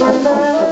cuando me voy.